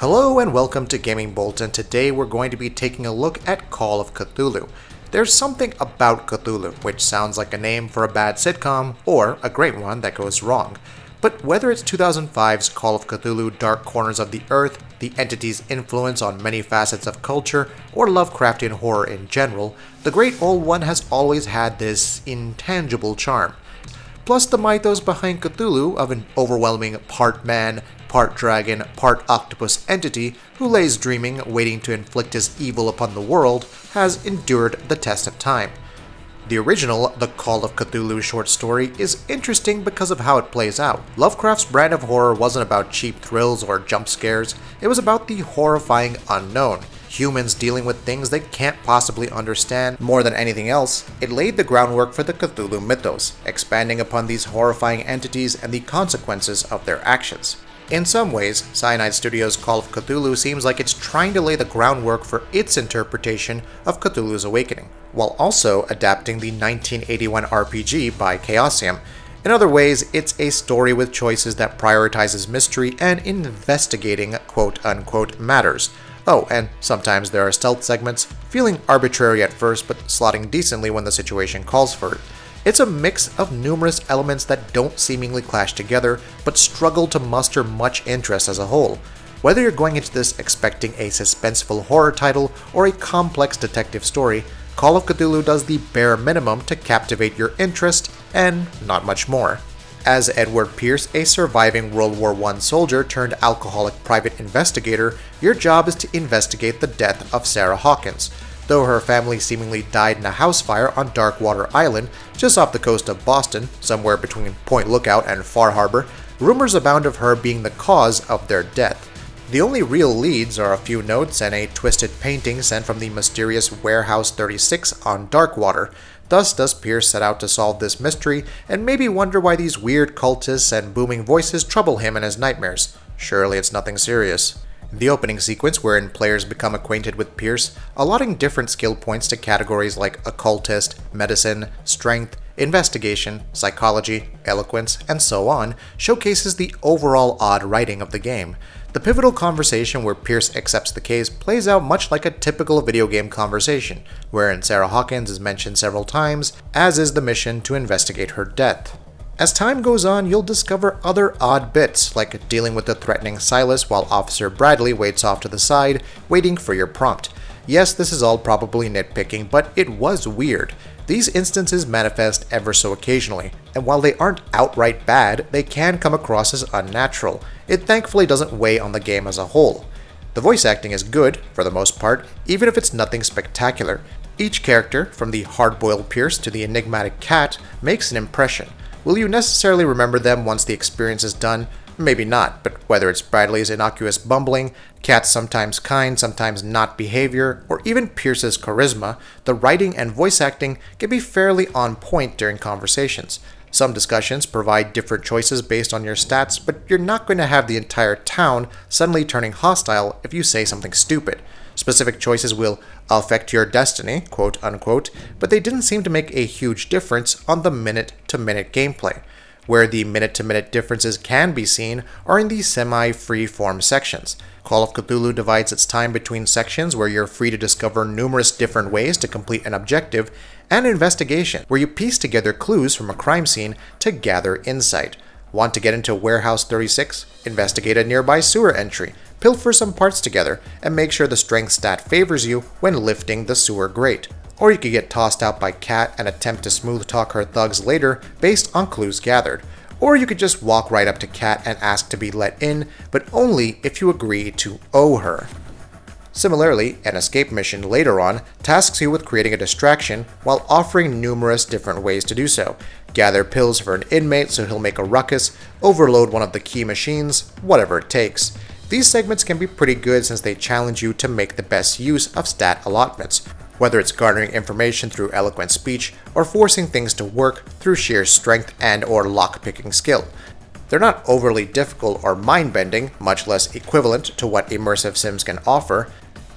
Hello and welcome to Gaming Bolt, and today we're going to be taking a look at Call of Cthulhu. There's something about Cthulhu, which sounds like a name for a bad sitcom, or a great one that goes wrong. But whether it's 2005's Call of Cthulhu Dark Corners of the Earth, the entity's influence on many facets of culture, or Lovecraftian horror in general, the Great Old One has always had this intangible charm. Plus the mythos behind Cthulhu of an overwhelming part man, part dragon, part octopus entity who lays dreaming, waiting to inflict his evil upon the world, has endured the test of time. The original The Call of Cthulhu short story is interesting because of how it plays out. Lovecraft's brand of horror wasn't about cheap thrills or jump scares, it was about the horrifying unknown. Humans dealing with things they can't possibly understand. More than anything else, it laid the groundwork for the Cthulhu mythos, expanding upon these horrifying entities and the consequences of their actions. In some ways, Cyanide Studios' Call of Cthulhu seems like it's trying to lay the groundwork for its interpretation of Cthulhu's Awakening, while also adapting the 1981 RPG by Chaosium. In other ways, it's a story with choices that prioritizes mystery and investigating quote unquote matters. Oh, and sometimes there are stealth segments, feeling arbitrary at first but slotting decently when the situation calls for it. It's a mix of numerous elements that don't seemingly clash together, but struggle to muster much interest as a whole. Whether you're going into this expecting a suspenseful horror title or a complex detective story, Call of Cthulhu does the bare minimum to captivate your interest, and not much more. As Edward Pierce, a surviving World War I soldier turned alcoholic private investigator, your job is to investigate the death of Sarah Hawkins, though her family seemingly died in a house fire on Darkwater Island, just off the coast of Boston, somewhere between Point Lookout and Far Harbor, rumors abound of her being the cause of their death. The only real leads are a few notes and a twisted painting sent from the mysterious Warehouse 36 on Darkwater. Thus does Pierce set out to solve this mystery and maybe wonder why these weird cultists and booming voices trouble him in his nightmares. Surely it's nothing serious. The opening sequence, wherein players become acquainted with Pierce, allotting different skill points to categories like occultist, medicine, strength, investigation, psychology, eloquence, and so on, showcases the overall odd writing of the game. The pivotal conversation where Pierce accepts the case plays out much like a typical video game conversation, wherein Sarah Hawkins is mentioned several times, as is the mission to investigate her death. As time goes on, you'll discover other odd bits, like dealing with the threatening Silas while Officer Bradley waits off to the side, waiting for your prompt. Yes, this is all probably nitpicking, but it was weird. These instances manifest ever so occasionally, and while they aren't outright bad, they can come across as unnatural. It thankfully doesn't weigh on the game as a whole. The voice acting is good, for the most part, even if it's nothing spectacular. Each character, from the hard-boiled Pierce to the enigmatic cat, makes an impression. Will you necessarily remember them once the experience is done? Maybe not, but whether it's Bradley's innocuous bumbling, Cat's sometimes kind, sometimes not behavior, or even Pierce's charisma, the writing and voice acting can be fairly on point during conversations. Some discussions provide different choices based on your stats, but you're not going to have the entire town suddenly turning hostile if you say something stupid. Specific choices will affect your destiny, quote unquote, but they didn't seem to make a huge difference on the minute to minute gameplay. Where the minute to minute differences can be seen are in the semi free form sections. Call of Cthulhu divides its time between sections where you're free to discover numerous different ways to complete an objective, and investigation, where you piece together clues from a crime scene to gather insight. Want to get into Warehouse 36? Investigate a nearby sewer entry, pilfer some parts together, and make sure the strength stat favors you when lifting the sewer grate. Or you could get tossed out by Cat and attempt to smooth talk her thugs later based on clues gathered. Or you could just walk right up to Cat and ask to be let in, but only if you agree to owe her. Similarly, an escape mission later on tasks you with creating a distraction while offering numerous different ways to do so. Gather pills for an inmate so he'll make a ruckus, overload one of the key machines, whatever it takes. These segments can be pretty good since they challenge you to make the best use of stat allotments, whether it's garnering information through eloquent speech or forcing things to work through sheer strength and or lockpicking skill. They're not overly difficult or mind-bending, much less equivalent to what immersive sims can offer.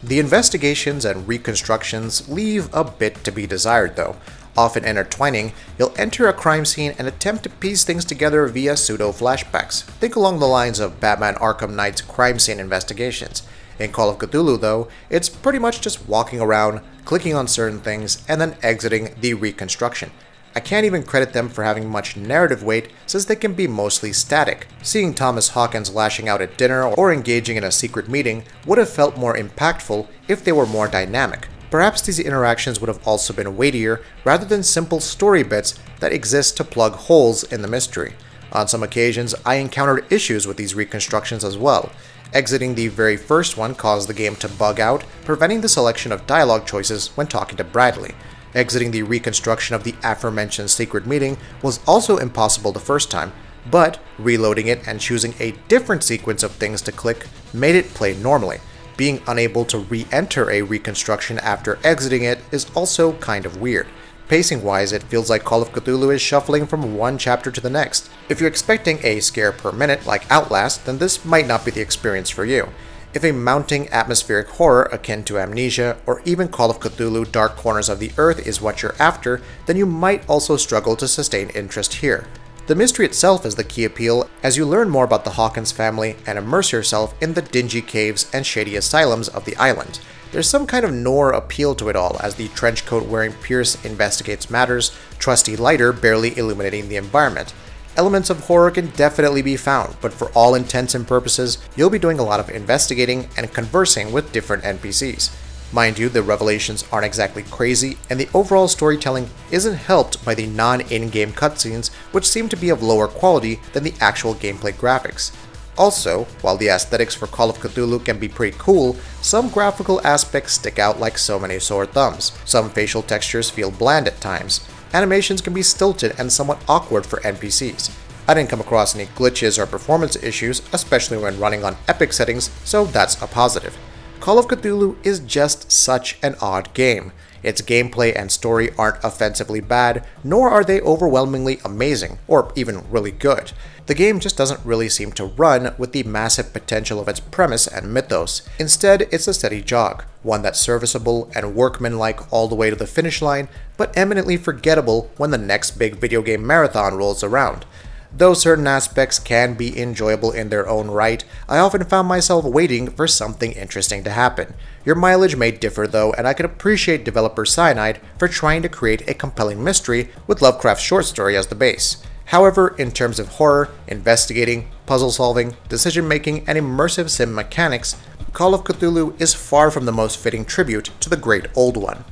The investigations and reconstructions leave a bit to be desired though. Often intertwining, you'll enter a crime scene and attempt to piece things together via pseudo flashbacks. Think along the lines of Batman Arkham Knight's crime scene investigations. In Call of Cthulhu, though, it's pretty much just walking around, clicking on certain things, and then exiting the reconstruction. I can't even credit them for having much narrative weight since they can be mostly static. Seeing Thomas Hawkins lashing out at dinner or engaging in a secret meeting would have felt more impactful if they were more dynamic. Perhaps these interactions would have also been weightier rather than simple story bits that exist to plug holes in the mystery. On some occasions, I encountered issues with these reconstructions as well. Exiting the very first one caused the game to bug out, preventing the selection of dialogue choices when talking to Bradley. Exiting the reconstruction of the aforementioned secret meeting was also impossible the first time, but reloading it and choosing a different sequence of things to click made it play normally. Being unable to re-enter a reconstruction after exiting it is also kind of weird. Pacing wise, it feels like Call of Cthulhu is shuffling from one chapter to the next. If you're expecting a scare per minute like Outlast, then this might not be the experience for you. If a mounting atmospheric horror akin to Amnesia or even Call of Cthulhu Dark Corners of the Earth is what you're after, then you might also struggle to sustain interest here. The mystery itself is the key appeal as you learn more about the Hawkins family and immerse yourself in the dingy caves and shady asylums of the island. There's some kind of noir appeal to it all as the trenchcoat wearing Pierce investigates matters, trusty lighter barely illuminating the environment. Elements of horror can definitely be found, but for all intents and purposes, you'll be doing a lot of investigating and conversing with different NPCs. Mind you, the revelations aren't exactly crazy, and the overall storytelling isn't helped by the non-in-game cutscenes, which seem to be of lower quality than the actual gameplay graphics. Also, while the aesthetics for Call of Cthulhu can be pretty cool, some graphical aspects stick out like so many sore thumbs. Some facial textures feel bland at times, animations can be stilted and somewhat awkward for NPCs. I didn't come across any glitches or performance issues, especially when running on epic settings, so that's a positive. Call of Cthulhu is just such an odd game. Its gameplay and story aren't offensively bad, nor are they overwhelmingly amazing, or even really good. The game just doesn't really seem to run with the massive potential of its premise and mythos. Instead, it's a steady jog, one that's serviceable and workmanlike all the way to the finish line, but eminently forgettable when the next big video game marathon rolls around. Though certain aspects can be enjoyable in their own right, I often found myself waiting for something interesting to happen. Your mileage may differ though, and I can appreciate developer Cyanide for trying to create a compelling mystery with Lovecraft's short story as the base. However, in terms of horror, investigating, puzzle solving, decision making, and immersive sim mechanics, Call of Cthulhu is far from the most fitting tribute to the great old one.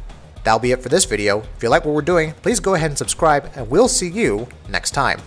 That'll be it for this video. If you like what we're doing, please go ahead and subscribe, and we'll see you next time.